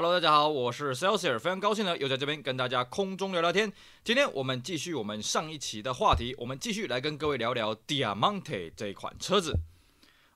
Hello，大家好，我是 Celsius，非常高兴呢，又在这边跟大家空中聊聊天。今天我们继续我们上一期的话题，我们继续来跟各位聊聊 Diamante 这款车子。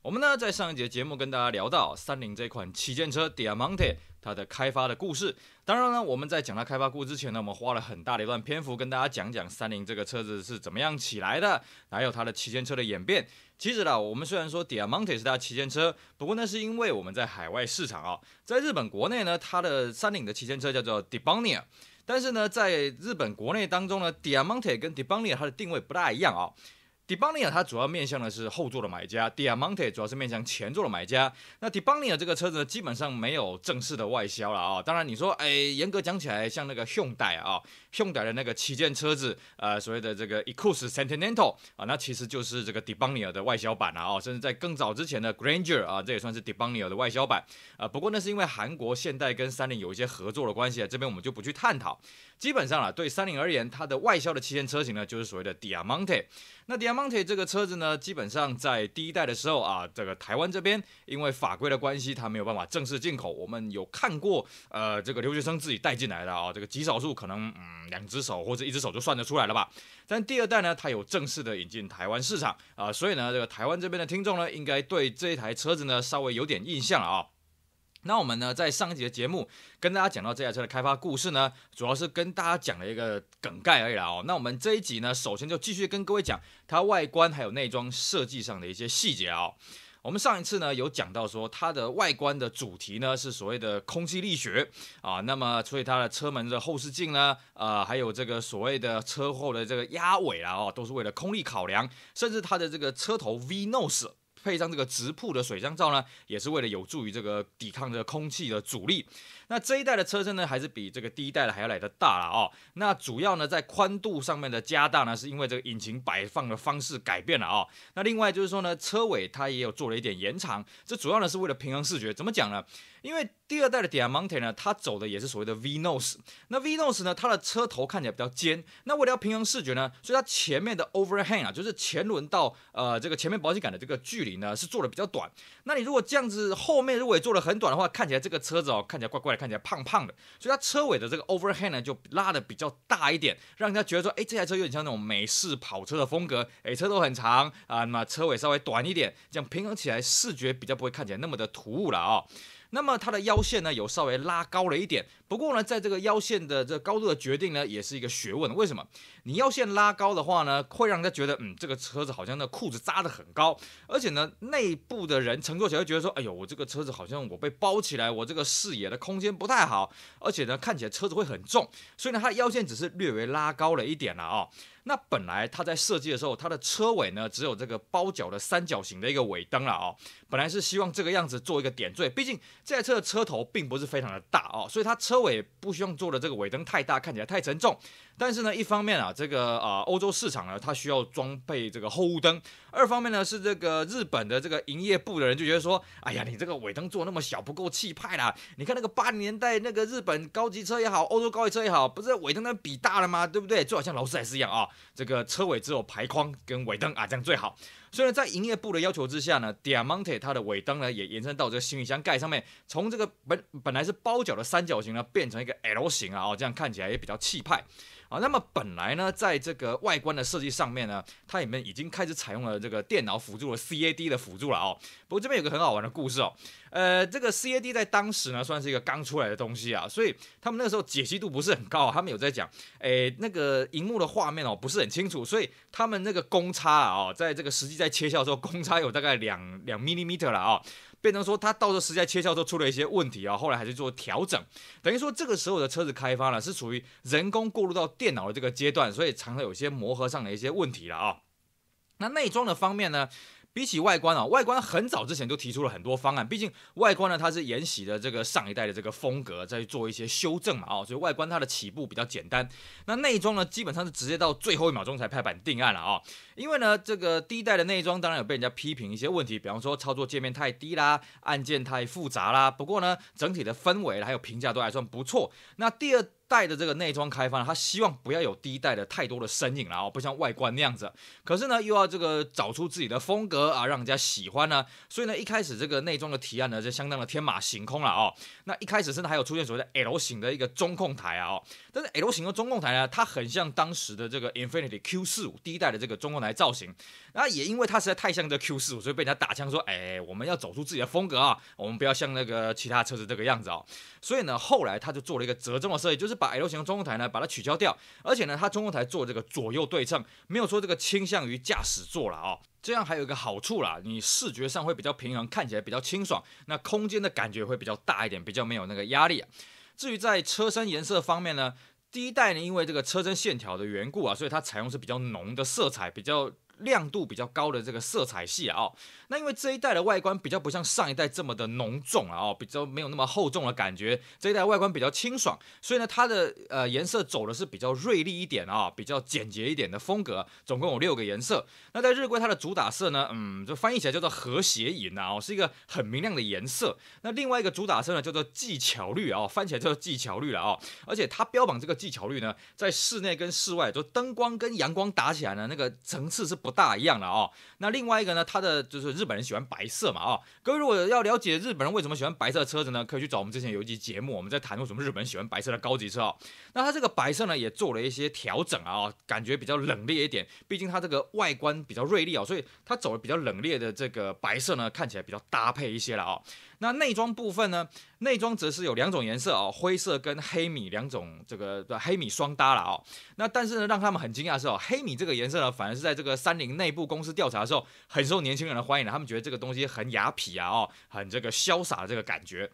我们呢在上一节节目跟大家聊到三菱这款旗舰车 Diamante 它的开发的故事。当然呢，我们在讲它开发故事之前呢，我们花了很大的一段篇幅跟大家讲讲三菱这个车子是怎么样起来的，还有它的旗舰车的演变。其实啦，我们虽然说 Diamante 是它旗舰车，不过那是因为我们在海外市场啊，在日本国内呢，它的三菱的旗舰车叫做 d i b o n i a 但是呢，在日本国内当中呢，Diamante 跟 d i b o n i a 它的定位不大一样啊。D i b o n i a 它主要面向的是后座的买家，Diamante 主要是面向前座的买家。那 d i b o n i a 这个车子呢，基本上没有正式的外销了啊。当然你说，哎，严格讲起来，像那个 Hyundai 啊，Hyundai 的那个旗舰车子，呃，所谓的这个 e c o s Continental 啊，那其实就是这个 d i b o n i a 的外销版了啊。甚至在更早之前的 Granger 啊，这也算是 d i b o n i a 的外销版啊。不过那是因为韩国现代跟三菱有一些合作的关系啊，这边我们就不去探讨。基本上啊，对三菱而言，它的外销的旗舰车型呢，就是所谓的 Diamante。那 Diamante 这个车子呢，基本上在第一代的时候啊，这个台湾这边因为法规的关系，它没有办法正式进口。我们有看过，呃，这个留学生自己带进来的啊，这个极少数可能嗯两只手或者一只手就算得出来了吧。但第二代呢，它有正式的引进台湾市场啊，所以呢，这个台湾这边的听众呢，应该对这一台车子呢稍微有点印象了啊。那我们呢，在上一集的节目跟大家讲到这台车的开发故事呢，主要是跟大家讲了一个梗概而已啦哦。那我们这一集呢，首先就继续跟各位讲它外观还有内装设计上的一些细节啊。我们上一次呢有讲到说它的外观的主题呢是所谓的空气力学啊，那么所以它的车门的后视镜呢，呃，还有这个所谓的车后的这个压尾啊，哦，都是为了空力考量，甚至它的这个车头 V nose。配上这个直瀑的水箱罩呢，也是为了有助于这个抵抗这个空气的阻力。那这一代的车身呢，还是比这个第一代的还要来的大了哦。那主要呢，在宽度上面的加大呢，是因为这个引擎摆放的方式改变了哦。那另外就是说呢，车尾它也有做了一点延长，这主要呢是为了平衡视觉。怎么讲呢？因为第二代的 Diamante 呢，它走的也是所谓的 V nose。那 V nose 呢，它的车头看起来比较尖。那为了要平衡视觉呢，所以它前面的 overhang 啊，就是前轮到呃这个前面保险杆的这个距离呢，是做的比较短。那你如果这样子后面如果也做的很短的话，看起来这个车子哦，看起来怪怪的。看起来胖胖的，所以它车尾的这个 overhang 呢就拉的比较大一点，让人家觉得说，哎，这台车有点像那种美式跑车的风格，哎，车头很长啊，那么车尾稍微短一点，这样平衡起来视觉比较不会看起来那么的突兀了啊。那么它的腰线呢有稍微拉高了一点，不过呢，在这个腰线的这高度的决定呢，也是一个学问。为什么？你腰线拉高的话呢，会让人家觉得，嗯，这个车子好像那裤子扎的很高，而且呢，内部的人乘坐起来会觉得说，哎呦，我这个车子好像我被包起来，我这个视野的空间不太好，而且呢，看起来车子会很重，所以呢，它的腰线只是略微拉高了一点了啊。那本来它在设计的时候，它的车尾呢只有这个包角的三角形的一个尾灯了哦。本来是希望这个样子做一个点缀，毕竟这台车的车头并不是非常的大哦，所以它车尾不希望做的这个尾灯太大，看起来太沉重。但是呢，一方面啊，这个啊欧洲市场呢，它需要装备这个后雾灯；二方面呢，是这个日本的这个营业部的人就觉得说，哎呀，你这个尾灯做那么小不够气派啦。你看那个八零年代那个日本高级车也好，欧洲高级车也好，不是尾灯那比大了吗？对不对？就好像劳斯莱斯一样啊，这个车尾只有排框跟尾灯啊，这样最好。虽然，在营业部的要求之下呢，Diamante 它的尾灯呢也延伸到这个行李箱盖上面，从这个本本来是包角的三角形呢，变成一个 L 型啊，哦，这样看起来也比较气派。啊，那么本来呢，在这个外观的设计上面呢，它里面已经开始采用了这个电脑辅助的 CAD 的辅助了哦。不过这边有个很好玩的故事哦，呃，这个 CAD 在当时呢算是一个刚出来的东西啊，所以他们那个时候解析度不是很高，啊他们有在讲，诶，那个荧幕的画面哦不是很清楚，所以他们那个公差啊，在这个实际在切削的时候，公差有大概两两 millimeter 了啊。变成说，它到时候实在切削之后出了一些问题啊，后来还是做调整，等于说这个时候的车子开发呢，是属于人工过渡到电脑的这个阶段，所以常常有些磨合上的一些问题了啊。那内装的方面呢？比起外观啊，外观很早之前就提出了很多方案，毕竟外观呢它是沿袭的这个上一代的这个风格，在做一些修正嘛，哦，所以外观它的起步比较简单。那内装呢，基本上是直接到最后一秒钟才拍板定案了啊，因为呢，这个第一代的内装当然有被人家批评一些问题，比方说操作界面太低啦，按键太复杂啦。不过呢，整体的氛围还有评价都还算不错。那第二。代的这个内装开发呢，它希望不要有第一代的太多的身影了哦，不像外观那样子。可是呢，又要这个找出自己的风格啊，让人家喜欢呢。所以呢，一开始这个内装的提案呢，就相当的天马行空了哦。那一开始甚至还有出现所谓的 L 型的一个中控台啊哦。但是 L 型的中控台呢，它很像当时的这个 Infinity Q 四五第一代的这个中控台造型。那也因为它实在太像这 Q 四五，所以被人家打枪说，哎，我们要走出自己的风格啊，我们不要像那个其他车子这个样子哦。所以呢，后来他就做了一个折中的设计，就是把 L 型的中控台呢，把它取消掉，而且呢，它中控台做这个左右对称，没有说这个倾向于驾驶座了哦。这样还有一个好处啦，你视觉上会比较平衡，看起来比较清爽，那空间的感觉会比较大一点，比较没有那个压力。至于在车身颜色方面呢，第一代呢，因为这个车身线条的缘故啊，所以它采用是比较浓的色彩，比较。亮度比较高的这个色彩系啊，哦，那因为这一代的外观比较不像上一代这么的浓重啊，哦，比较没有那么厚重的感觉，这一代外观比较清爽，所以呢，它的呃颜色走的是比较锐利一点啊，比较简洁一点的风格，总共有六个颜色。那在日规它的主打色呢，嗯，就翻译起来叫做和谐银啊，哦，是一个很明亮的颜色。那另外一个主打色呢叫做技巧绿啊，翻起来叫做技巧绿了啊，而且它标榜这个技巧绿呢，在室内跟室外，就灯光跟阳光打起来呢，那个层次是不。大一样的哦，那另外一个呢，它的就是日本人喜欢白色嘛哦，各位如果要了解日本人为什么喜欢白色车子呢，可以去找我们之前有一集节目，我们在谈论什么日本人喜欢白色的高级车哦。那它这个白色呢也做了一些调整啊，感觉比较冷冽一点，毕竟它这个外观比较锐利哦，所以它走了比较冷冽的这个白色呢，看起来比较搭配一些了哦。那内装部分呢？内装则是有两种颜色哦，灰色跟黑米两种，这个黑米双搭了哦。那但是呢，让他们很惊讶的是哦，黑米这个颜色呢，反而是在这个三菱内部公司调查的时候，很受年轻人的欢迎的。他们觉得这个东西很雅痞啊，哦，很这个潇洒的这个感觉。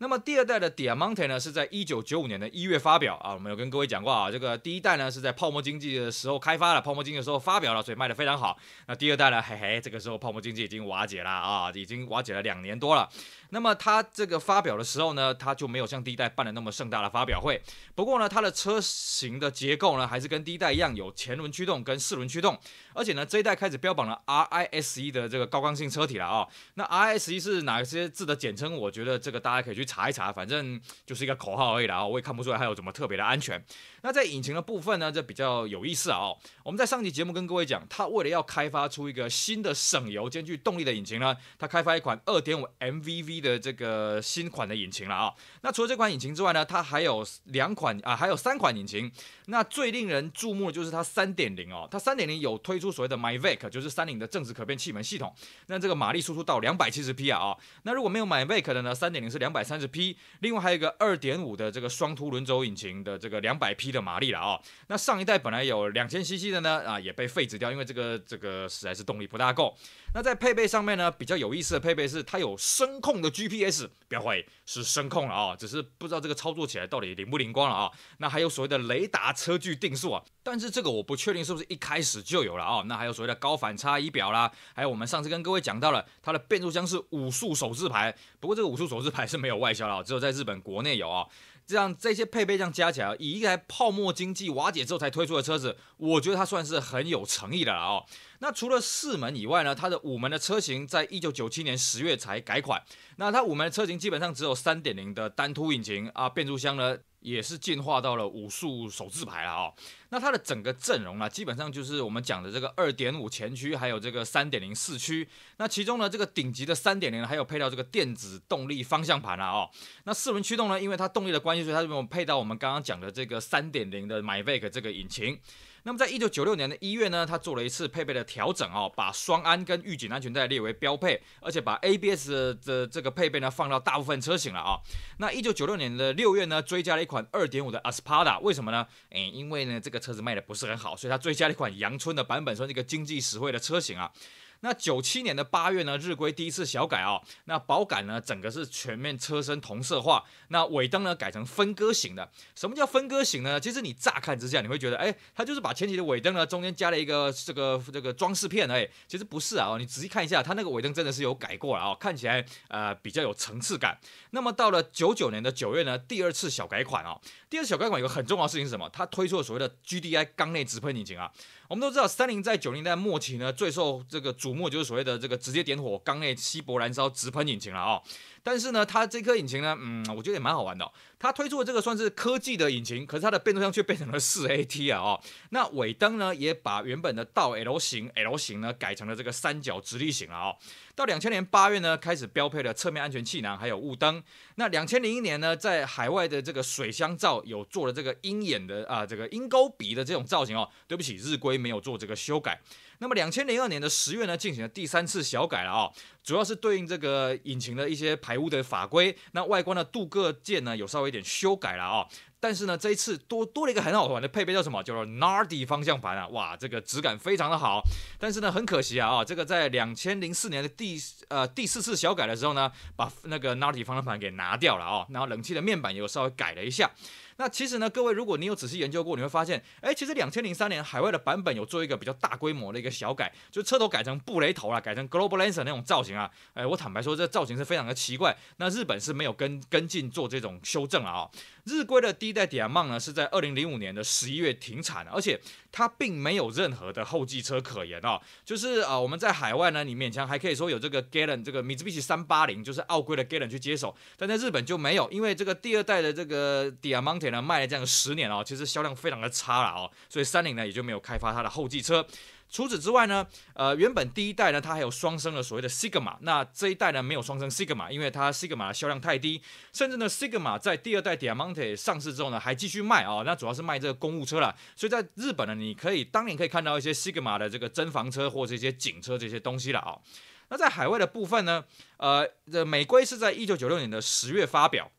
那么第二代的 Diamante 呢，是在一九九五年的一月发表啊。我们有跟各位讲过啊，这个第一代呢是在泡沫经济的时候开发了，泡沫经济的时候发表了，所以卖的非常好。那第二代呢，嘿嘿，这个时候泡沫经济已经瓦解了啊，已经瓦解了两年多了。那么它这个发表的时候呢，它就没有像第一代办的那么盛大的发表会。不过呢，它的车型的结构呢，还是跟第一代一样，有前轮驱动跟四轮驱动。而且呢，这一代开始标榜了 RISE 的这个高刚性车体了啊。那 RISE 是哪些字的简称？我觉得这个大家可以去。查一查，反正就是一个口号而已啦，我也看不出来它有什么特别的安全。那在引擎的部分呢，这比较有意思啊。我们在上集节目跟各位讲，它为了要开发出一个新的省油兼具动力的引擎呢，它开发一款2.5 MVV 的这个新款的引擎了啊。那除了这款引擎之外呢，它还有两款啊，还有三款引擎。那最令人注目的就是它3.0哦，它3.0有推出所谓的 MyVic，就是三菱的正时可变气门系统。那这个马力输出到270匹啊啊。那如果没有 MyVic 的呢，3.0是230。十匹，另外还有一个二点五的这个双凸轮轴引擎的这个两百匹的马力了啊。那上一代本来有两千 CC 的呢，啊也被废止掉，因为这个这个实在是动力不大够。那在配备上面呢，比较有意思的配备是它有声控的 GPS，不要怀疑是声控了啊，只是不知道这个操作起来到底灵不灵光了啊。那还有所谓的雷达车距定速啊，但是这个我不确定是不是一开始就有了啊。那还有所谓的高反差仪表啦，还有我们上次跟各位讲到了它的变速箱是五速手自排，不过这个五速手自排是没有外销了，只有在日本国内有啊。这样这些配备这样加起来，以一台泡沫经济瓦解之后才推出的车子，我觉得它算是很有诚意的了哦。那除了四门以外呢，它的五门的车型在一九九七年十月才改款。那它五门的车型基本上只有三点零的单凸引擎啊，变速箱呢。也是进化到了武术手自排了哦。那它的整个阵容呢，基本上就是我们讲的这个二点五前驱，还有这个三点零四驱。那其中呢，这个顶级的三点零还有配到这个电子动力方向盘了哦。那四轮驱动呢，因为它动力的关系，所以它就配到我们刚刚讲的这个三点零的 MyVac 这个引擎。那么在一九九六年的一月呢，它做了一次配备的调整哦，把双安跟预警安全带列为标配，而且把 ABS 的这个配备呢放到大部分车型了啊。那一九九六年的六月呢，追加了一款二点五的 Aspada，为什么呢？诶，因为呢这个车子卖的不是很好，所以它追加了一款阳春的版本，算是一个经济实惠的车型啊。那九七年的八月呢，日规第一次小改啊，那保杆呢，整个是全面车身同色化，那尾灯呢改成分割型的。什么叫分割型呢？其实你乍看之下，你会觉得，哎，它就是把前期的尾灯呢中间加了一个这个这个装饰片，哎，其实不是啊，你仔细看一下，它那个尾灯真的是有改过了啊，看起来呃比较有层次感。那么到了九九年的九月呢，第二次小改款啊，第二次小改款有个很重要的事情是什么？它推出了所谓的 GDI 缸内直喷引擎啊。我们都知道，三菱在九零代末期呢，最受这个瞩目就是所谓的这个直接点火缸内稀薄燃烧直喷引擎了啊。但是呢，它这颗引擎呢，嗯，我觉得也蛮好玩的。它推出的这个算是科技的引擎，可是它的变速箱却变成了四 AT 啊哦。那尾灯呢，也把原本的倒 L 型 L 型呢改成了这个三角直立型了哦。到两千年八月呢，开始标配了侧面安全气囊，还有雾灯。那两千零一年呢，在海外的这个水箱罩有做了这个鹰眼的啊，这个鹰钩鼻的这种造型哦。对不起，日规没有做这个修改。那么两千零二年的十月呢，进行了第三次小改了啊，主要是对应这个引擎的一些排污的法规。那外观的镀铬件呢，有稍微一点修改了啊。但是呢，这一次多多了一个很好玩的配备，叫什么？叫做 Nardi 方向盘啊！哇，这个质感非常的好。但是呢，很可惜啊啊，这个在两千零四年的第呃第四次小改的时候呢，把那个 Nardi 方向盘给拿掉了啊，然后冷气的面板也有稍微改了一下。那其实呢，各位，如果你有仔细研究过，你会发现，哎，其实两千零三年海外的版本有做一个比较大规模的一个小改，就车头改成布雷头了，改成 Global Lancer 那种造型啊。哎，我坦白说，这造型是非常的奇怪。那日本是没有跟跟进做这种修正了啊。日规的第一代 d i a m o n 呢，是在二零零五年的十一月停产而且它并没有任何的后继车可言啊。就是啊，我们在海外呢，你勉强还可以说有这个 Gallon 这个 Mitsubishi 三八零，就是奥规的 Gallon 去接手，但在日本就没有，因为这个第二代的这个 Diamond 呢，卖了这样十年哦，其实销量非常的差了哦，所以三菱呢也就没有开发它的后继车。除此之外呢，呃，原本第一代呢，它还有双生的所谓的 Sigma，那这一代呢没有双生 Sigma，因为它 Sigma 的销量太低，甚至呢 Sigma 在第二代 Diamante 上市之后呢，还继续卖啊，那主要是卖这个公务车了，所以在日本呢，你可以当年可以看到一些 Sigma 的这个真房车或者一些警车这些东西了啊。那在海外的部分呢，呃，这美规是在一九九六年的十月发表。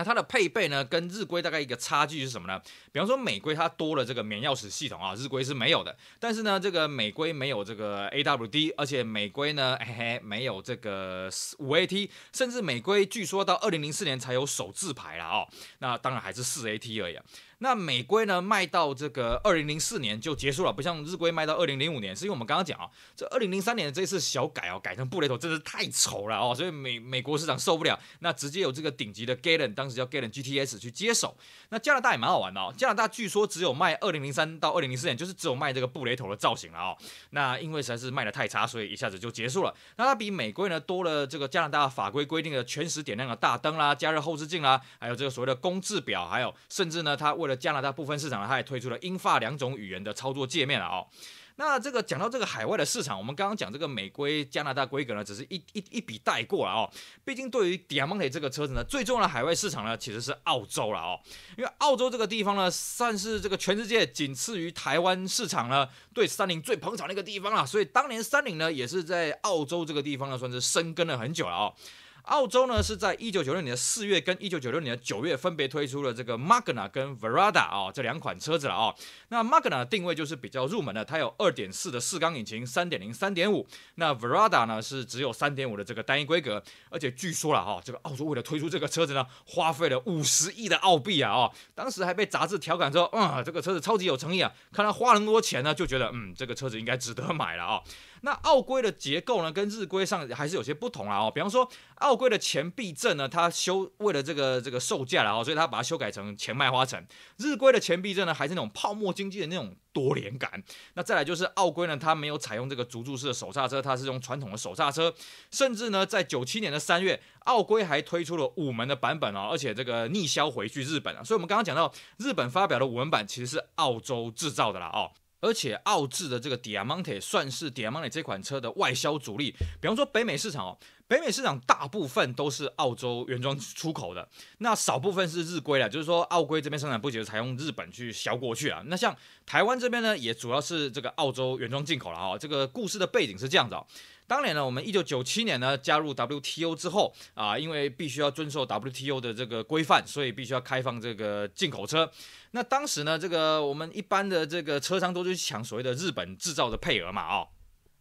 那它的配备呢，跟日规大概一个差距是什么呢？比方说美规它多了这个免钥匙系统啊，日规是没有的。但是呢，这个美规没有这个 AWD，而且美规呢，嘿嘿，没有这个五 AT，甚至美规据说到二零零四年才有手自排了哦。那当然还是四 AT 而已。那美规呢卖到这个二零零四年就结束了，不像日规卖到二零零五年，是因为我们刚刚讲啊，这二零零三年的这次小改哦，改成布雷头真是太丑了哦，所以美美国市场受不了，那直接有这个顶级的 Galen，当时叫 Galen GTS 去接手。那加拿大也蛮好玩的哦，加拿大据说只有卖二零零三到二零零四年，就是只有卖这个布雷头的造型了哦。那因为实在是卖的太差，所以一下子就结束了。那它比美规呢多了这个加拿大法规规定的全时点亮的大灯啦，加热后视镜啦，还有这个所谓的公制表，还有甚至呢，它为了加拿大部分市场呢，它也推出了英法两种语言的操作界面了哦。那这个讲到这个海外的市场，我们刚刚讲这个美规、加拿大规格呢，只是一一一笔带过了哦。毕竟对于 Diamante 这个车子呢，最重要的海外市场呢，其实是澳洲了哦。因为澳洲这个地方呢，算是这个全世界仅次于台湾市场呢，对三菱最捧场的一个地方了。所以当年三菱呢，也是在澳洲这个地方呢，算是深耕了很久了哦。澳洲呢是在一九九六年的四月跟一九九六年的九月分别推出了这个 Magna 跟 Verada 啊这两款车子了啊。那 Magna 的定位就是比较入门的，它有二点四的四缸引擎，三点零、三点五。那 Verada 呢是只有三点五的这个单一规格，而且据说了哈，这个澳洲为了推出这个车子呢，花费了五十亿的澳币啊哦，当时还被杂志调侃说，嗯，这个车子超级有诚意啊，看他花那么多钱呢，就觉得嗯，这个车子应该值得买了啊。那澳规的结构呢，跟日规上还是有些不同啦哦。比方说，澳规的前避震呢，它修为了这个这个售价了哦，所以它把它修改成前麦花臣。日规的前避震呢，还是那种泡沫经济的那种多连杆。那再来就是澳规呢，它没有采用这个足柱式的手刹车，它是用传统的手刹车。甚至呢，在九七年的三月，澳规还推出了五门的版本哦，而且这个逆销回去日本啊。所以我们刚刚讲到，日本发表的五门版其实是澳洲制造的啦哦。而且澳制的这个 Diamante 算是 Diamante 这款车的外销主力。比方说北美市场哦，北美市场大部分都是澳洲原装出口的，那少部分是日规了，就是说澳规这边生产不久，采用日本去销过去啊。那像台湾这边呢，也主要是这个澳洲原装进口了啊。这个故事的背景是这样子哦。当年呢，我们一九九七年呢加入 WTO 之后啊，因为必须要遵守 WTO 的这个规范，所以必须要开放这个进口车。那当时呢，这个我们一般的这个车商都去抢所谓的日本制造的配额嘛，哦。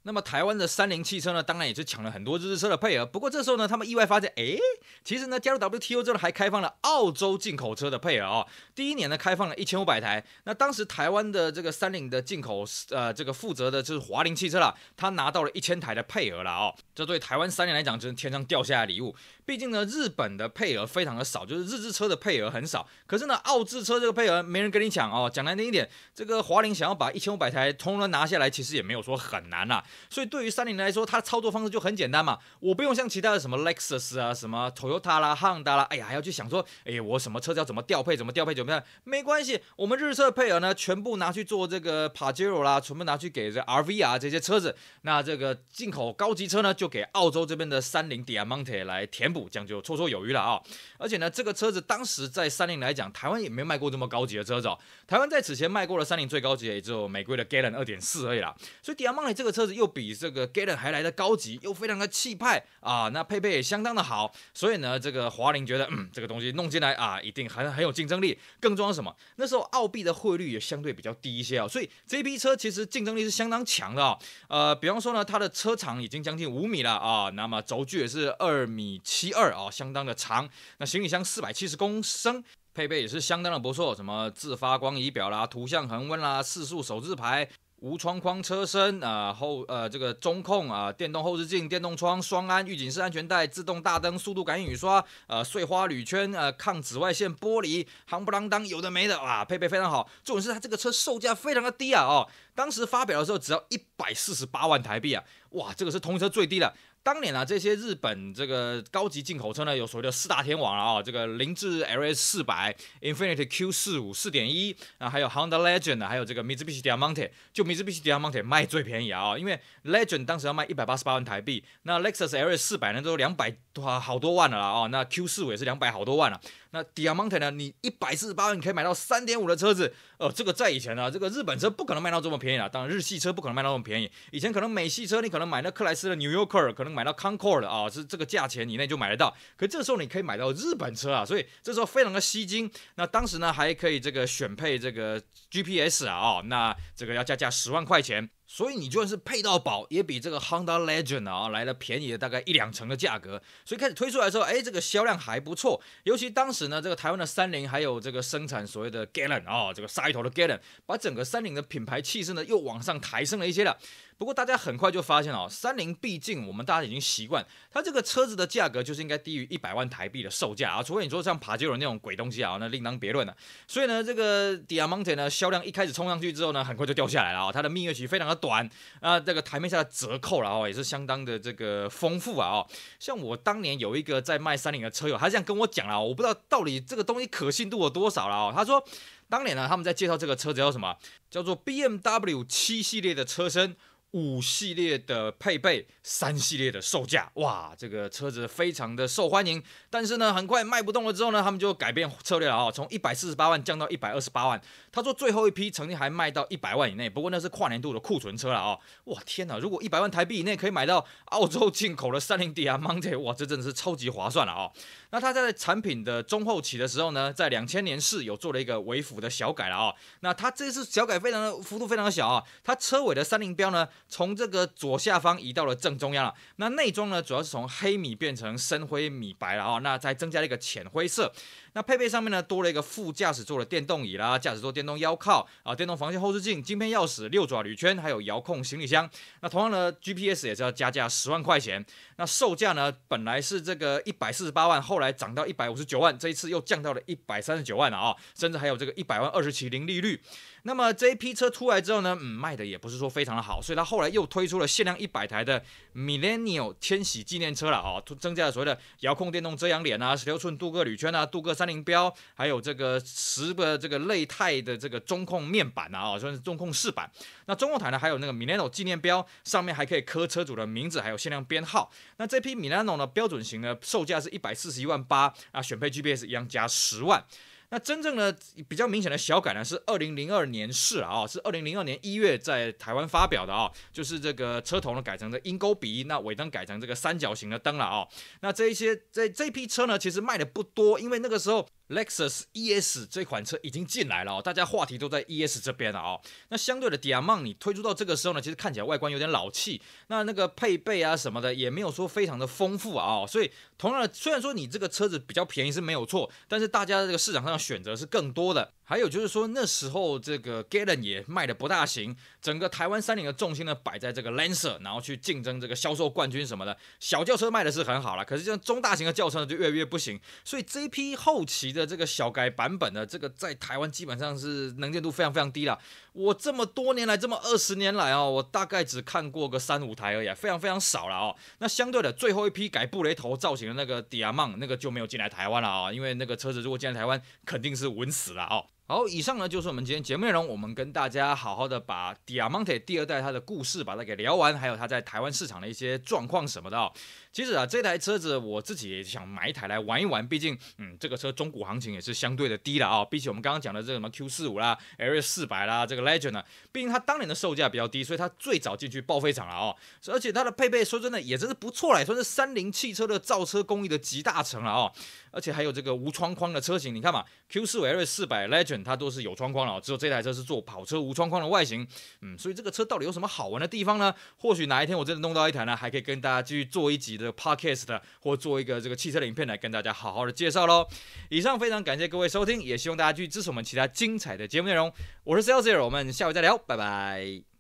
那么台湾的三菱汽车呢，当然也是抢了很多日车的配额。不过这时候呢，他们意外发现，哎，其实呢，加入 WTO 之后还开放了澳洲进口车的配额哦。第一年呢，开放了一千五百台。那当时台湾的这个三菱的进口，呃，这个负责的就是华菱汽车了，他拿到了一千台的配额了哦。这对台湾三菱来讲，真是天上掉下来礼物。毕竟呢，日本的配额非常的少，就是日制车的配额很少。可是呢，澳制车这个配额没人跟你抢哦。讲难听一点，这个华菱想要把一千五百台通通拿下来，其实也没有说很难啦。所以对于三菱来说，它的操作方式就很简单嘛，我不用像其他的什么 Lexus 啊、什么 Toyota 啦、Honda 啦，哎呀，还要去想说，哎，我什么车子要怎么调配，怎么调配，怎么样？没关系，我们日车配额呢，全部拿去做这个 Pajero 啦，全部拿去给这 RV 啊这些车子。那这个进口高级车呢，就给澳洲这边的三菱 Diamante 来填补，这样就绰绰有余了啊。而且呢，这个车子当时在三菱来讲，台湾也没卖过这么高级的车子。哦。台湾在此前卖过了三菱最高级的也只有玫瑰的 Gallon 二点四而已啦。所以 Diamante 这个车子又比这个 Gallon 还来的高级，又非常的气派啊。那配备也相当的好。所以呢，这个华菱觉得，嗯，这个东西弄进来啊，一定很很有竞争力。更重要什么？那时候澳币的汇率也相对比较低一些啊。所以这批车其实竞争力是相当强的啊。呃，比方说呢，它的车长已经将近五米了啊。那么轴距也是二米七二啊，相当的长。那行李箱四百七十公升，配备也是相当的不错，什么自发光仪表啦、图像恒温啦、四速手自排、无窗框车身啊、后呃这个中控啊、电动后视镜、电动窗、双安预警式安全带、自动大灯、速度感应雨刷、呃碎花铝圈、呃抗紫外线玻璃，夯不啷当有的没的啊，配备非常好。重点是它这个车售价非常的低啊哦，当时发表的时候只要一百四十八万台币啊，哇，这个是同一车最低的。当年啊，这些日本这个高级进口车呢，有所谓的四大天王了啊，这个凌志 LS 四百、Infinity Q 四五四点一啊，还有 Honda Legend 还有这个 Mitsubishi Diamante，就 Mitsubishi Diamante 卖最便宜啊，因为 Legend 当时要卖一百八十八万台币，那 Lexus LS 四百呢都两百多好多万了啊，那 Q 四五也是两百好多万了。那 Diamante 呢？你一百四十八万，你可以买到三点五的车子。呃，这个在以前呢，这个日本车不可能卖到这么便宜了。当然，日系车不可能卖到这么便宜。以前可能美系车，你可能买那克莱斯的 New Yorker，可能买到 Concord 啊，是这个价钱以内就买得到。可这时候你可以买到日本车啊，所以这时候非常的吸睛。那当时呢，还可以这个选配这个 GPS 啊，哦，那这个要加价十万块钱。所以你就算是配到宝，也比这个 Honda Legend 啊来的便宜了大概一两成的价格。所以开始推出来之后，哎，这个销量还不错。尤其当时呢，这个台湾的三菱还有这个生产所谓的 Gallon 啊，这个鲨鱼头的 Gallon，把整个三菱的品牌气势呢又往上抬升了一些了。不过大家很快就发现哦，三菱毕竟我们大家已经习惯，它这个车子的价格就是应该低于一百万台币的售价啊，除非你说像帕杰罗那种鬼东西啊，那另当别论了。所以呢，这个 Diamante 呢销量一开始冲上去之后呢，很快就掉下来了啊，它的蜜月期非常的短啊，这个台面下的折扣然后也是相当的这个丰富啊哦，像我当年有一个在卖三菱的车友，他这样跟我讲了，我不知道到底这个东西可信度有多少了哦，他说当年呢他们在介绍这个车子叫什么，叫做 BMW 七系列的车身。五系列的配备，三系列的售价，哇，这个车子非常的受欢迎。但是呢，很快卖不动了之后呢，他们就改变策略了啊，从一百四十八万降到一百二十八万。他说最后一批曾经还卖到一百万以内，不过那是跨年度的库存车了啊。哇，天哪！如果一百万台币以内可以买到澳洲进口的三菱 Diamante，哇，这真的是超级划算了啊。那它在产品的中后期的时候呢，在两千年是有做了一个微幅的小改了啊。那它这次小改非常的幅度非常的小啊，它车尾的三菱标呢。从这个左下方移到了正中央了。那内装呢，主要是从黑米变成深灰米白了啊。那再增加了一个浅灰色。那配备上面呢，多了一个副驾驶座的电动椅啦，驾驶座电动腰靠啊，电动防眩后视镜，晶片钥匙，六爪铝圈，还有遥控行李箱。那同样呢，GPS 也是要加价十万块钱。那售价呢，本来是这个一百四十八万，后来涨到一百五十九万，这一次又降到了一百三十九万了啊，甚至还有这个一百万二十七零利率。那么这一批车出来之后呢，嗯，卖的也不是说非常的好，所以它后来又推出了限量一百台的 Millennial 天喜纪念车了啊，增加了所谓的遥控电动遮阳帘啊，十六寸镀铬铝圈啊，镀铬三零标，还有这个十个这个内泰的这个中控面板啊，算是中控饰板。那中控台呢，还有那个 Milano 纪念标，上面还可以刻车主的名字，还有限量编号。那这批 Milano 呢，标准型呢，售价是一百四十一万八啊，选配 GPS 一样加十万。那真正的比较明显的小改呢，是二零零二年式啊，是二零零二年一月在台湾发表的啊，就是这个车头呢改成了鹰钩鼻，那尾灯改成这个三角形的灯了啊。那这一些这这批车呢，其实卖的不多，因为那个时候。Lexus ES 这款车已经进来了哦，大家话题都在 ES 这边了哦。那相对的 Diamond 你推出到这个时候呢，其实看起来外观有点老气，那那个配备啊什么的也没有说非常的丰富啊。所以同样的，虽然说你这个车子比较便宜是没有错，但是大家这个市场上选择是更多的。还有就是说，那时候这个 Gallon 也卖的不大行，整个台湾三菱的重心呢摆在这个 Lancer，然后去竞争这个销售冠军什么的。小轿车卖的是很好了，可是像中大型的轿车呢就越来越不行。所以这一批后期的这个小改版本的这个在台湾基本上是能见度非常非常低了。我这么多年来，这么二十年来哦，我大概只看过个三五台而已，非常非常少了哦。那相对的，最后一批改布雷头造型的那个 Diamond 那个就没有进来台湾了啊，因为那个车子如果进来台湾，肯定是稳死了哦。好，以上呢就是我们今天节目内容。我们跟大家好好的把 Diamante 第二代它的故事把它给聊完，还有它在台湾市场的一些状况什么的哦。其实啊，这台车子我自己也想买一台来玩一玩，毕竟嗯，这个车中古行情也是相对的低了啊。比起我们刚刚讲的这什么 Q 四五啦、L 四百啦，这个 Legend 呢，毕竟它当年的售价比较低，所以它最早进去报废厂了哦。而且它的配备说真的也真是不错啦，算是三菱汽车的造车工艺的集大成了哦。而且还有这个无窗框的车型，你看嘛，Q 四五、L 四百、Legend 它都是有窗框了，只有这台车是做跑车无窗框的外形。嗯，所以这个车到底有什么好玩的地方呢？或许哪一天我真的弄到一台呢，还可以跟大家继续做一集这个 Podcast，或做一个这个汽车的影片来跟大家好好的介绍喽。以上非常感谢各位收听，也希望大家继续支持我们其他精彩的节目内容。我是 Sales，我们下回再聊，拜拜。